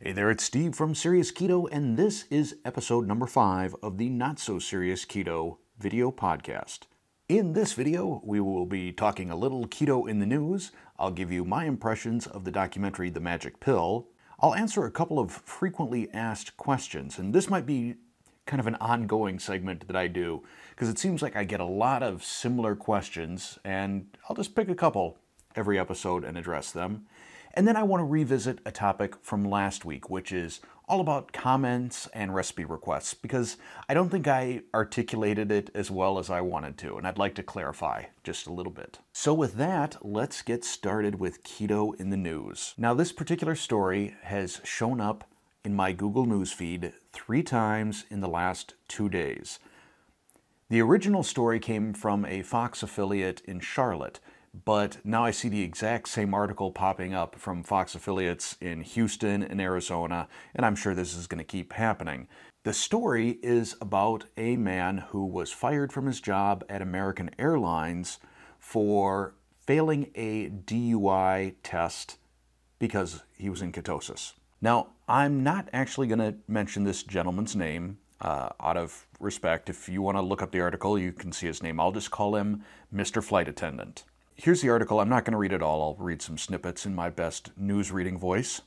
Hey there, it's Steve from Serious Keto, and this is episode number five of the Not So Serious Keto video podcast. In this video, we will be talking a little keto in the news. I'll give you my impressions of the documentary The Magic Pill. I'll answer a couple of frequently asked questions, and this might be kind of an ongoing segment that I do because it seems like I get a lot of similar questions, and I'll just pick a couple every episode and address them. And then I want to revisit a topic from last week, which is all about comments and recipe requests, because I don't think I articulated it as well as I wanted to, and I'd like to clarify just a little bit. So, with that, let's get started with keto in the news. Now, this particular story has shown up in my Google News feed three times in the last two days. The original story came from a Fox affiliate in Charlotte but now I see the exact same article popping up from Fox affiliates in Houston and Arizona, and I'm sure this is going to keep happening. The story is about a man who was fired from his job at American Airlines for failing a DUI test because he was in ketosis. Now, I'm not actually going to mention this gentleman's name uh, out of respect. If you want to look up the article, you can see his name. I'll just call him Mr. Flight Attendant. Here's the article. I'm not going to read it all. I'll read some snippets in my best news reading voice.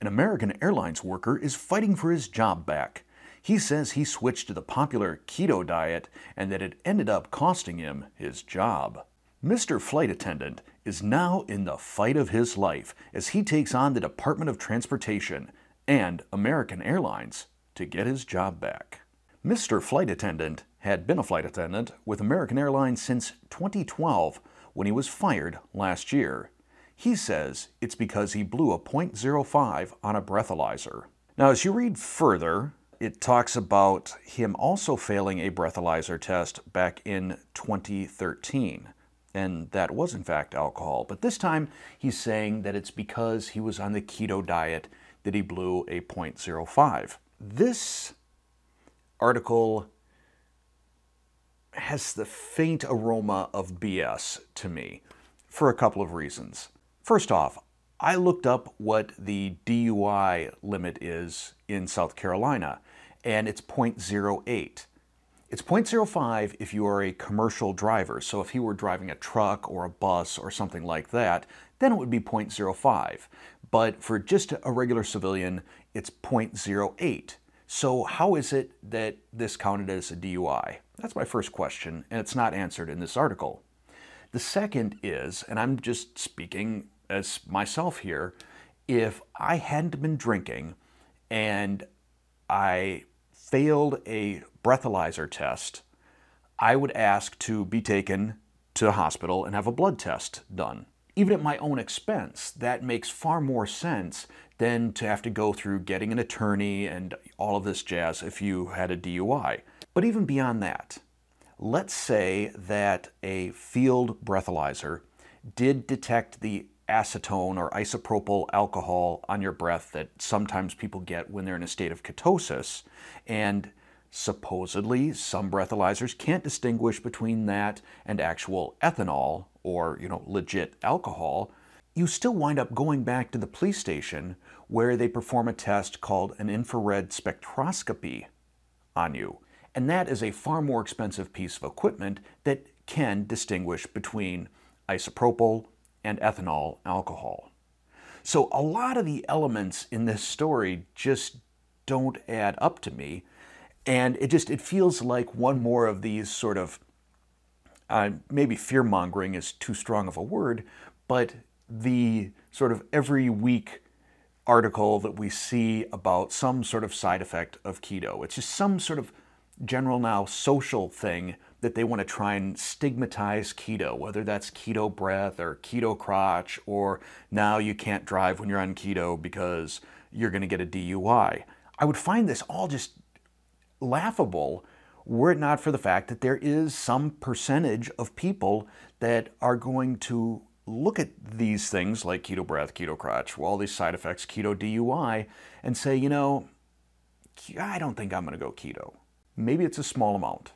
An American Airlines worker is fighting for his job back. He says he switched to the popular keto diet and that it ended up costing him his job. Mr. Flight Attendant is now in the fight of his life as he takes on the Department of Transportation and American Airlines to get his job back. Mr. Flight Attendant had been a flight attendant with American Airlines since 2012 when he was fired last year. He says it's because he blew a .05 on a breathalyzer. Now, as you read further, it talks about him also failing a breathalyzer test back in 2013. And that was, in fact, alcohol. But this time, he's saying that it's because he was on the keto diet that he blew a .05. This article has the faint aroma of BS to me for a couple of reasons. First off, I looked up what the DUI limit is in South Carolina, and it's 0.08. It's 0.05 if you are a commercial driver. So if he were driving a truck or a bus or something like that, then it would be 0.05. But for just a regular civilian, it's 0.08. So how is it that this counted as a DUI? That's my first question, and it's not answered in this article. The second is, and I'm just speaking as myself here, if I hadn't been drinking and I failed a breathalyzer test, I would ask to be taken to a hospital and have a blood test done. Even at my own expense, that makes far more sense than to have to go through getting an attorney and all of this jazz if you had a DUI. But even beyond that, let's say that a field breathalyzer did detect the acetone or isopropyl alcohol on your breath that sometimes people get when they're in a state of ketosis. And supposedly, some breathalyzers can't distinguish between that and actual ethanol or, you know, legit alcohol. You still wind up going back to the police station where they perform a test called an infrared spectroscopy on you. And that is a far more expensive piece of equipment that can distinguish between isopropyl and ethanol alcohol. So a lot of the elements in this story just don't add up to me. And it just it feels like one more of these sort of uh, maybe fear mongering is too strong of a word, but the sort of every week article that we see about some sort of side effect of keto. It's just some sort of general now social thing that they want to try and stigmatize keto, whether that's keto breath or keto crotch, or now you can't drive when you're on keto because you're going to get a DUI. I would find this all just laughable were it not for the fact that there is some percentage of people that are going to look at these things like keto breath, keto crotch, all these side effects, keto DUI, and say, you know, I don't think I'm going to go keto. Maybe it's a small amount,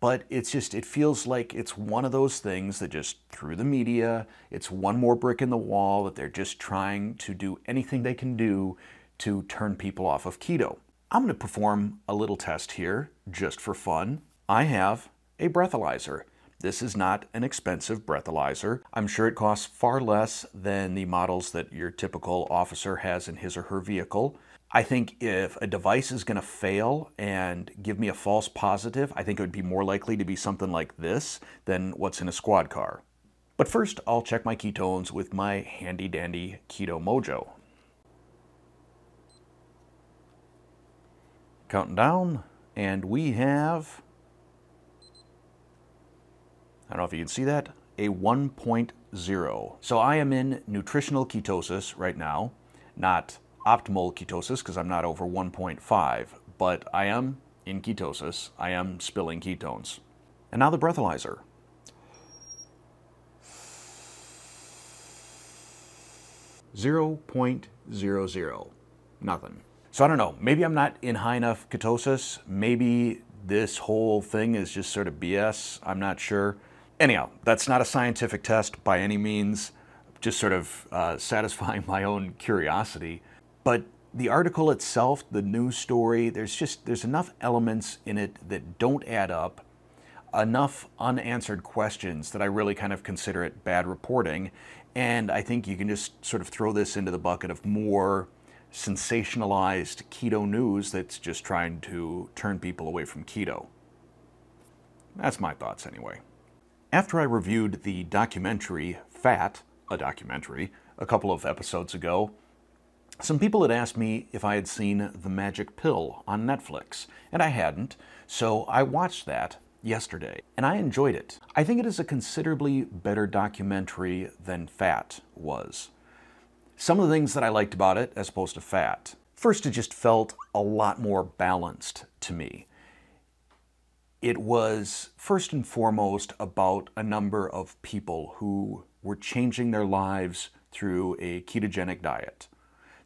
but it's just, it feels like it's one of those things that just through the media, it's one more brick in the wall that they're just trying to do anything they can do to turn people off of keto. I'm going to perform a little test here just for fun. I have a breathalyzer. This is not an expensive breathalyzer. I'm sure it costs far less than the models that your typical officer has in his or her vehicle. I think if a device is going to fail and give me a false positive, I think it would be more likely to be something like this than what's in a squad car. But first, I'll check my ketones with my handy dandy Keto Mojo. Counting down, and we have, I don't know if you can see that, a 1.0. So I am in nutritional ketosis right now, not optimal ketosis because I'm not over 1.5, but I am in ketosis. I am spilling ketones. And now the breathalyzer. Zero point zero zero, nothing. So I don't know, maybe I'm not in high enough ketosis. Maybe this whole thing is just sort of BS. I'm not sure. Anyhow, that's not a scientific test by any means, just sort of uh, satisfying my own curiosity. But the article itself, the news story, there's just there's enough elements in it that don't add up, enough unanswered questions that I really kind of consider it bad reporting. And I think you can just sort of throw this into the bucket of more sensationalized keto news that's just trying to turn people away from keto. That's my thoughts anyway. After I reviewed the documentary Fat, a documentary, a couple of episodes ago, some people had asked me if I had seen The Magic Pill on Netflix, and I hadn't, so I watched that yesterday, and I enjoyed it. I think it is a considerably better documentary than Fat was. Some of the things that I liked about it, as opposed to Fat, first, it just felt a lot more balanced to me. It was first and foremost about a number of people who were changing their lives through a ketogenic diet.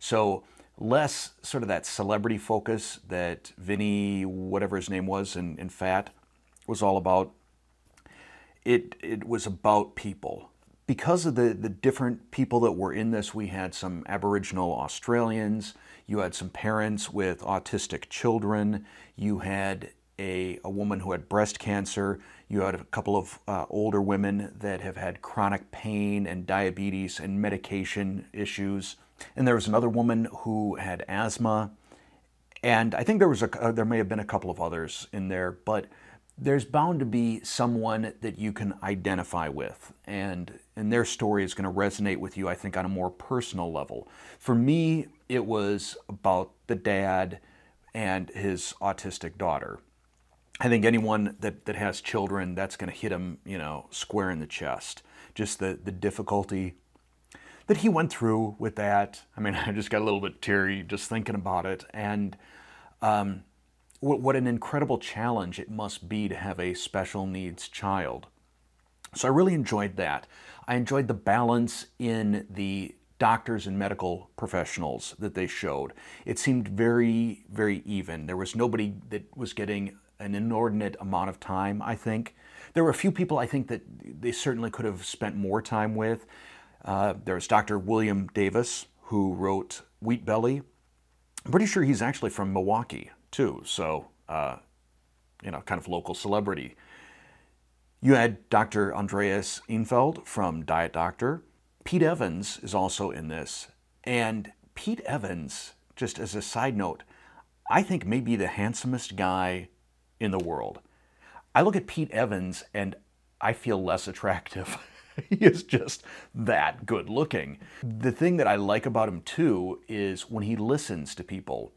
So less sort of that celebrity focus that Vinny, whatever his name was in, in Fat, was all about. It, it was about people. Because of the, the different people that were in this, we had some Aboriginal Australians, you had some parents with autistic children, you had a, a woman who had breast cancer, you had a couple of uh, older women that have had chronic pain and diabetes and medication issues. And there was another woman who had asthma. And I think there was a, uh, there may have been a couple of others in there, but there's bound to be someone that you can identify with and and their story is going to resonate with you I think on a more personal level. For me it was about the dad and his autistic daughter. I think anyone that, that has children that's going to hit them, you know, square in the chest. Just the the difficulty that he went through with that. I mean, I just got a little bit teary just thinking about it. And um, what, what an incredible challenge it must be to have a special needs child. So I really enjoyed that. I enjoyed the balance in the doctors and medical professionals that they showed. It seemed very, very even. There was nobody that was getting an inordinate amount of time, I think. There were a few people I think that they certainly could have spent more time with. Uh, there's Dr. William Davis, who wrote Wheat Belly. I'm pretty sure he's actually from Milwaukee, too, so, uh, you know, kind of local celebrity. You had Dr. Andreas Eenfeldt from Diet Doctor. Pete Evans is also in this. And Pete Evans, just as a side note, I think may be the handsomest guy in the world. I look at Pete Evans and I feel less attractive. he is just that good looking. The thing that I like about him too is when he listens to people,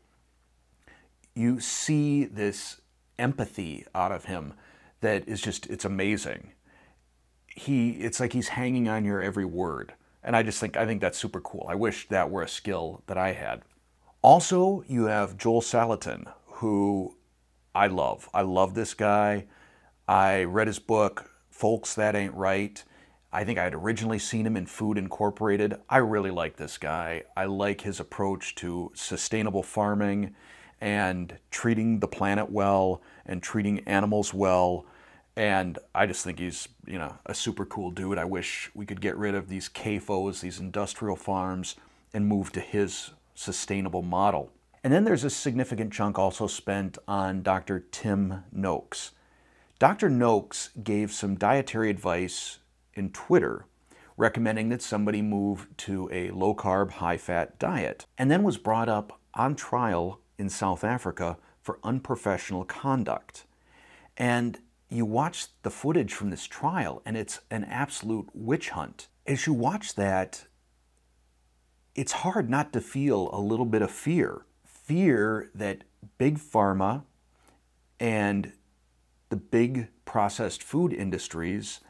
you see this empathy out of him that is just, it's amazing. He, it's like he's hanging on your every word. And I just think, I think that's super cool. I wish that were a skill that I had. Also, you have Joel Salatin, who I love. I love this guy. I read his book, Folks That Ain't Right. I think I had originally seen him in Food Incorporated. I really like this guy. I like his approach to sustainable farming and treating the planet well and treating animals well. And I just think he's, you know, a super cool dude. I wish we could get rid of these CAFOs, these industrial farms, and move to his sustainable model. And then there's a significant chunk also spent on Dr. Tim Noakes. Dr. Noakes gave some dietary advice in Twitter recommending that somebody move to a low carb, high fat diet, and then was brought up on trial in South Africa for unprofessional conduct. And you watch the footage from this trial, and it's an absolute witch hunt. As you watch that, it's hard not to feel a little bit of fear. Fear that big pharma and the big processed food industries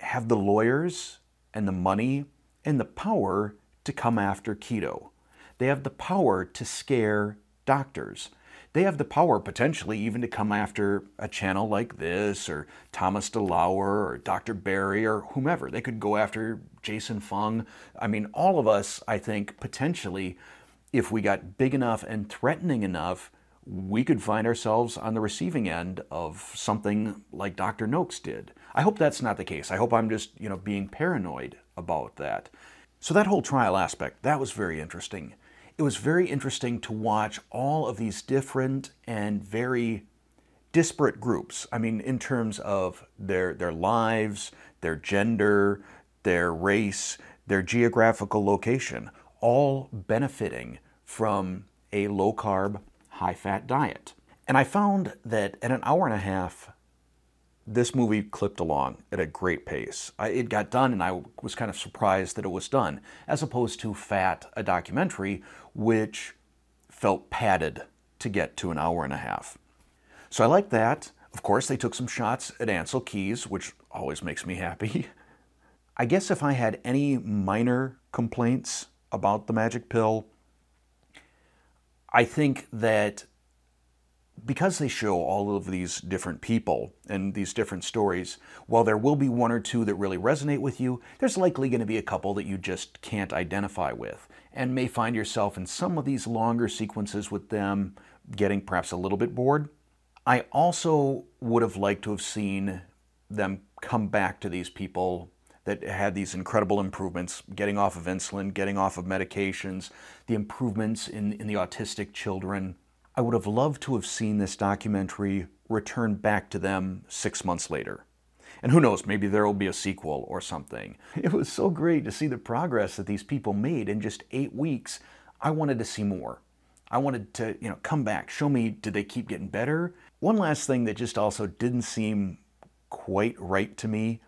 have the lawyers and the money and the power to come after keto. They have the power to scare doctors. They have the power potentially even to come after a channel like this or Thomas DeLauer or Dr. Berry or whomever. They could go after Jason Fung. I mean, all of us, I think, potentially, if we got big enough and threatening enough, we could find ourselves on the receiving end of something like Dr. Noakes did. I hope that's not the case. I hope I'm just, you know, being paranoid about that. So that whole trial aspect, that was very interesting it was very interesting to watch all of these different and very disparate groups. I mean, in terms of their, their lives, their gender, their race, their geographical location, all benefiting from a low carb, high fat diet. And I found that at an hour and a half this movie clipped along at a great pace. I, it got done, and I was kind of surprised that it was done, as opposed to Fat, a documentary, which felt padded to get to an hour and a half. So I like that. Of course, they took some shots at Ancel Keys, which always makes me happy. I guess if I had any minor complaints about the magic pill, I think that because they show all of these different people and these different stories, while there will be one or two that really resonate with you, there's likely going to be a couple that you just can't identify with and may find yourself in some of these longer sequences with them getting perhaps a little bit bored. I also would have liked to have seen them come back to these people that had these incredible improvements, getting off of insulin, getting off of medications, the improvements in, in the autistic children, I would have loved to have seen this documentary return back to them six months later. And who knows, maybe there will be a sequel or something. It was so great to see the progress that these people made in just eight weeks. I wanted to see more. I wanted to, you know, come back, show me did they keep getting better? One last thing that just also didn't seem quite right to me.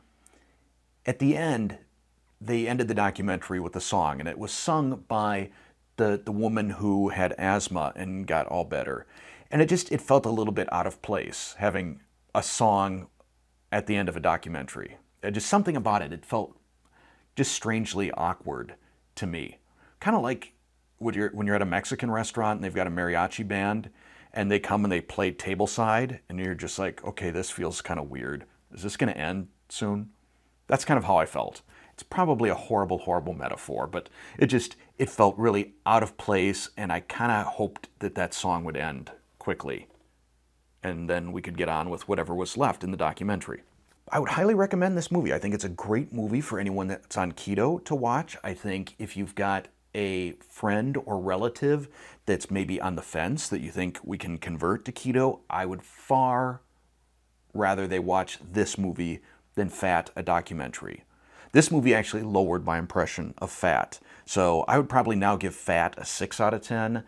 At the end, they ended the documentary with a song, and it was sung by the, the woman who had asthma and got all better. And it just, it felt a little bit out of place having a song at the end of a documentary. Uh, just something about it, it felt just strangely awkward to me. Kind of like when you're, when you're at a Mexican restaurant and they've got a mariachi band and they come and they play tableside and you're just like, okay, this feels kind of weird. Is this going to end soon? That's kind of how I felt. It's probably a horrible, horrible metaphor, but it just, it felt really out of place, and I kind of hoped that that song would end quickly. And then we could get on with whatever was left in the documentary. I would highly recommend this movie. I think it's a great movie for anyone that's on keto to watch. I think if you've got a friend or relative that's maybe on the fence that you think we can convert to keto, I would far rather they watch this movie than Fat, a documentary. This movie actually lowered my impression of Fat. So I would probably now give Fat a 6 out of 10,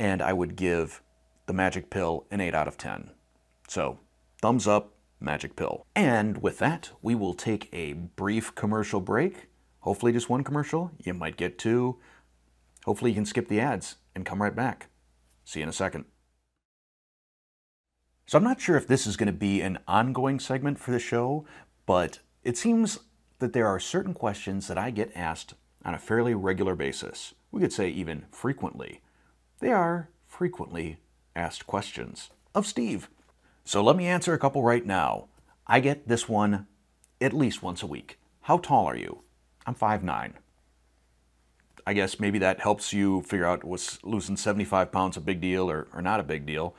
and I would give The Magic Pill an 8 out of 10. So, thumbs up, Magic Pill. And with that, we will take a brief commercial break. Hopefully just one commercial. You might get two. Hopefully you can skip the ads and come right back. See you in a second. So I'm not sure if this is going to be an ongoing segment for the show, but it seems that there are certain questions that I get asked on a fairly regular basis. We could say even frequently. They are frequently asked questions of Steve. So let me answer a couple right now. I get this one at least once a week. How tall are you? I'm 5'9". I guess maybe that helps you figure out was losing 75 pounds a big deal or, or not a big deal.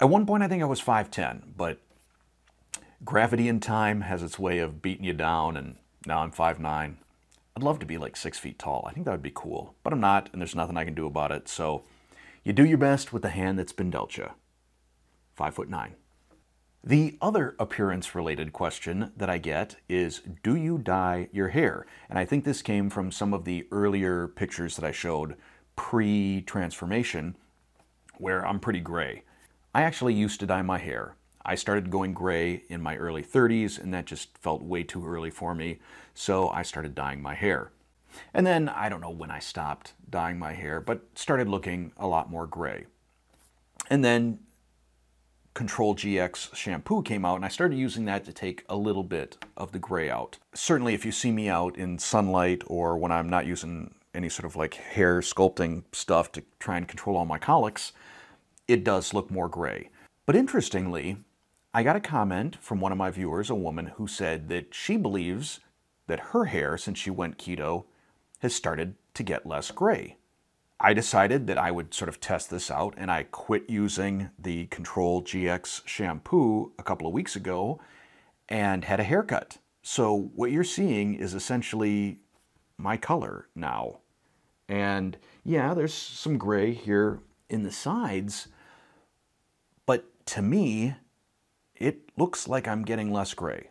At one point I think I was 5'10", but gravity and time has its way of beating you down, and now I'm 5'9". I'd love to be like six feet tall. I think that would be cool, but I'm not, and there's nothing I can do about it. So you do your best with the hand that's been dealt you. Five foot nine. The other appearance related question that I get is Do you dye your hair? And I think this came from some of the earlier pictures that I showed pre transformation, where I'm pretty gray. I actually used to dye my hair. I started going gray in my early 30s, and that just felt way too early for me, so I started dyeing my hair. And then I don't know when I stopped dyeing my hair, but started looking a lot more gray. And then Control GX shampoo came out, and I started using that to take a little bit of the gray out. Certainly, if you see me out in sunlight or when I'm not using any sort of like hair sculpting stuff to try and control all my colics, it does look more gray. But interestingly, I got a comment from one of my viewers, a woman, who said that she believes that her hair, since she went keto, has started to get less gray. I decided that I would sort of test this out and I quit using the Control GX shampoo a couple of weeks ago and had a haircut. So what you're seeing is essentially my color now. And yeah, there's some gray here in the sides, but to me, it looks like I'm getting less gray.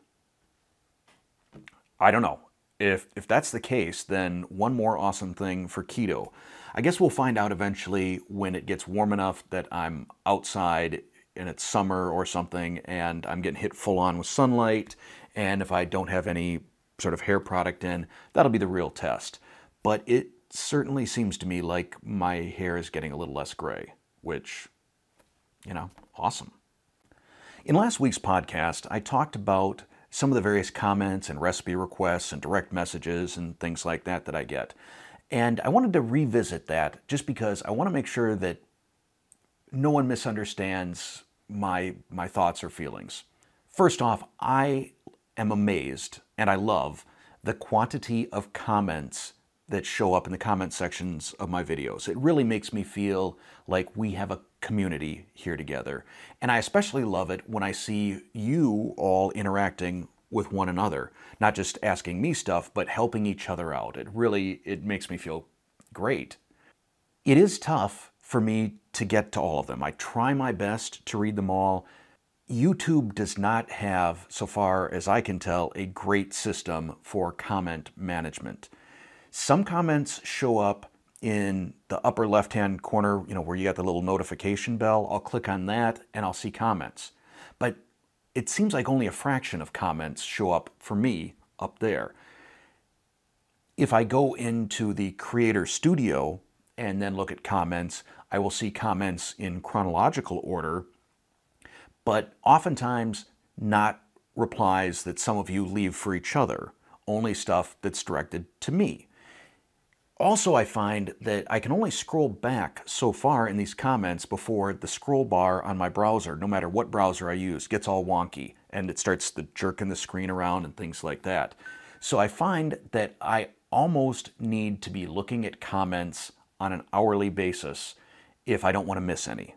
I don't know. If, if that's the case, then one more awesome thing for keto. I guess we'll find out eventually when it gets warm enough that I'm outside and it's summer or something and I'm getting hit full on with sunlight and if I don't have any sort of hair product in, that'll be the real test. But it certainly seems to me like my hair is getting a little less gray, which, you know, awesome. In last week's podcast, I talked about some of the various comments and recipe requests and direct messages and things like that that I get. And I wanted to revisit that just because I want to make sure that no one misunderstands my, my thoughts or feelings. First off, I am amazed and I love the quantity of comments that show up in the comment sections of my videos. It really makes me feel like we have a community here together. And I especially love it when I see you all interacting with one another, not just asking me stuff, but helping each other out. It really it makes me feel great. It is tough for me to get to all of them. I try my best to read them all. YouTube does not have, so far as I can tell, a great system for comment management. Some comments show up in the upper left-hand corner, you know, where you got the little notification bell. I'll click on that and I'll see comments. But it seems like only a fraction of comments show up for me up there. If I go into the Creator Studio and then look at comments, I will see comments in chronological order, but oftentimes not replies that some of you leave for each other, only stuff that's directed to me. Also, I find that I can only scroll back so far in these comments before the scroll bar on my browser, no matter what browser I use, gets all wonky and it starts the jerking the screen around and things like that. So I find that I almost need to be looking at comments on an hourly basis if I don't want to miss any.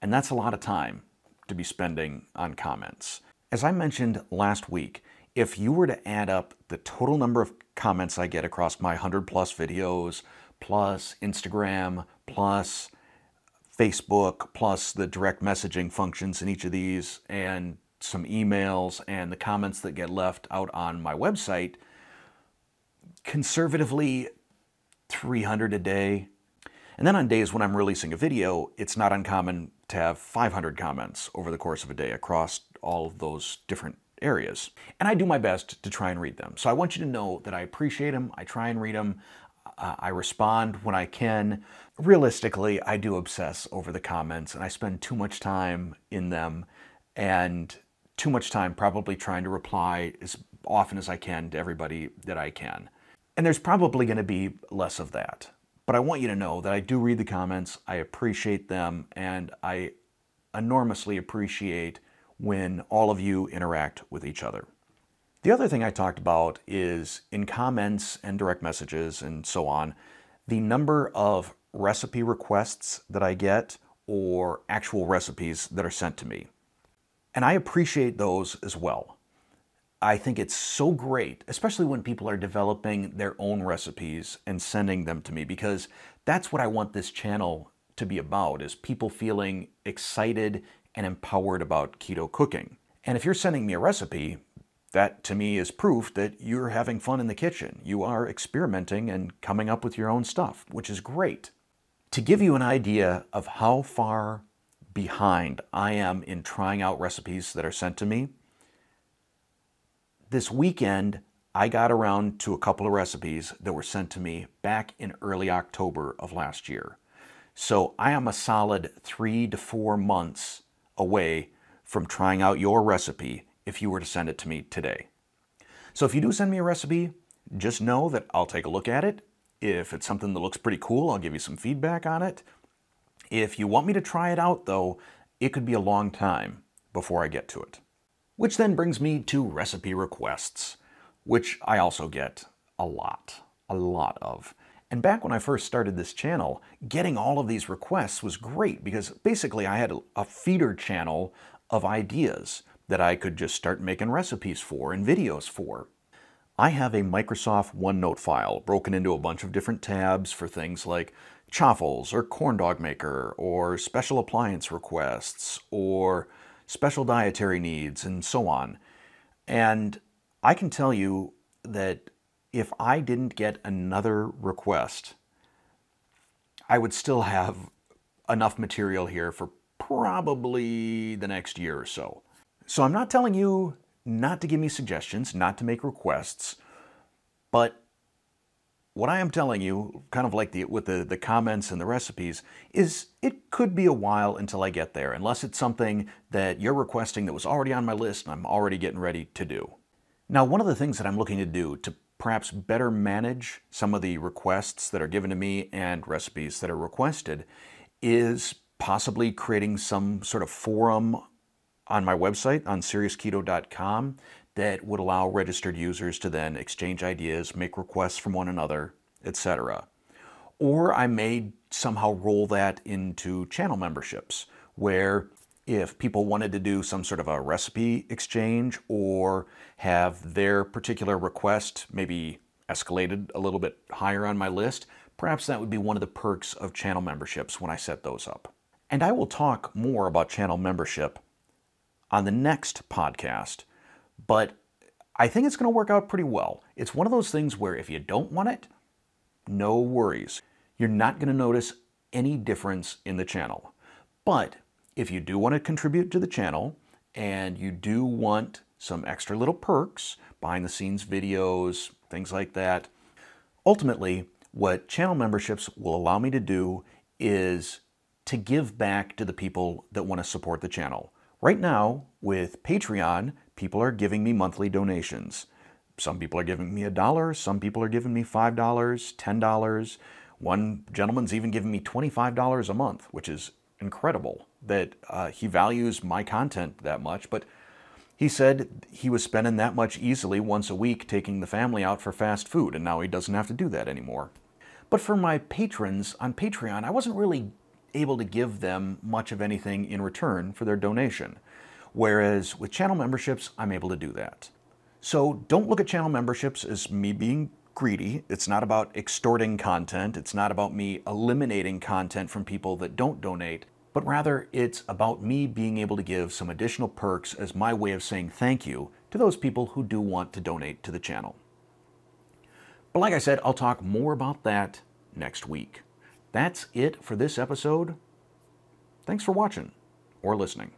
And that's a lot of time to be spending on comments. As I mentioned last week, if you were to add up the total number of comments I get across my 100 plus videos, plus Instagram, plus Facebook, plus the direct messaging functions in each of these, and some emails and the comments that get left out on my website, conservatively 300 a day. And then on days when I'm releasing a video, it's not uncommon to have 500 comments over the course of a day across all of those different areas. And I do my best to try and read them. So I want you to know that I appreciate them, I try and read them, uh, I respond when I can. Realistically, I do obsess over the comments and I spend too much time in them and too much time probably trying to reply as often as I can to everybody that I can. And there's probably going to be less of that. But I want you to know that I do read the comments, I appreciate them, and I enormously appreciate when all of you interact with each other. The other thing I talked about is in comments and direct messages and so on, the number of recipe requests that I get or actual recipes that are sent to me. And I appreciate those as well. I think it's so great, especially when people are developing their own recipes and sending them to me, because that's what I want this channel to be about, is people feeling excited and empowered about keto cooking. And if you're sending me a recipe, that to me is proof that you're having fun in the kitchen. You are experimenting and coming up with your own stuff, which is great. To give you an idea of how far behind I am in trying out recipes that are sent to me, this weekend, I got around to a couple of recipes that were sent to me back in early October of last year. So I am a solid three to four months away from trying out your recipe if you were to send it to me today. So if you do send me a recipe, just know that I'll take a look at it. If it's something that looks pretty cool, I'll give you some feedback on it. If you want me to try it out, though, it could be a long time before I get to it. Which then brings me to recipe requests, which I also get a lot, a lot of. And back when I first started this channel, getting all of these requests was great because basically I had a feeder channel of ideas that I could just start making recipes for and videos for. I have a Microsoft OneNote file broken into a bunch of different tabs for things like chaffles or corn dog maker or special appliance requests or special dietary needs, and so on. And I can tell you that if I didn't get another request, I would still have enough material here for probably the next year or so. So I'm not telling you not to give me suggestions, not to make requests, but what I am telling you, kind of like the, with the, the comments and the recipes, is it could be a while until I get there, unless it's something that you're requesting that was already on my list and I'm already getting ready to do. Now, one of the things that I'm looking to do to perhaps better manage some of the requests that are given to me and recipes that are requested is possibly creating some sort of forum on my website on seriousketo.com that would allow registered users to then exchange ideas, make requests from one another, etc. Or I may somehow roll that into channel memberships where if people wanted to do some sort of a recipe exchange or have their particular request maybe escalated a little bit higher on my list, perhaps that would be one of the perks of channel memberships when I set those up. And I will talk more about channel membership on the next podcast but I think it's going to work out pretty well. It's one of those things where if you don't want it, no worries. You're not going to notice any difference in the channel. But if you do want to contribute to the channel and you do want some extra little perks, behind the scenes videos, things like that, ultimately, what channel memberships will allow me to do is to give back to the people that want to support the channel. Right now, with Patreon, people are giving me monthly donations. Some people are giving me a dollar, some people are giving me $5, $10. One gentleman's even giving me $25 a month, which is incredible that uh, he values my content that much. But he said he was spending that much easily once a week taking the family out for fast food, and now he doesn't have to do that anymore. But for my patrons on Patreon, I wasn't really able to give them much of anything in return for their donation. Whereas with channel memberships, I'm able to do that. So don't look at channel memberships as me being greedy. It's not about extorting content. It's not about me eliminating content from people that don't donate, but rather it's about me being able to give some additional perks as my way of saying thank you to those people who do want to donate to the channel. But like I said, I'll talk more about that next week. That's it for this episode. Thanks for watching or listening.